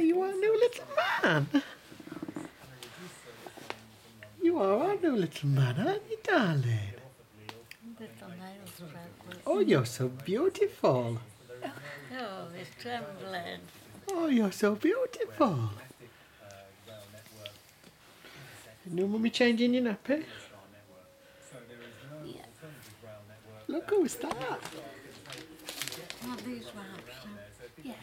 you are a new little man. You are a new little man, aren't you, darling? Oh, you're so beautiful. Oh, it's trembling. Oh, you're so beautiful. New mummy changing your nappy? Yeah. Look who's that? Oh, these wraps. Yeah.